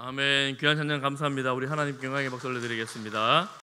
아멘. 귀한 찬양 감사합니다. 우리 하나님께 영광의 박수 올려드리겠습니다.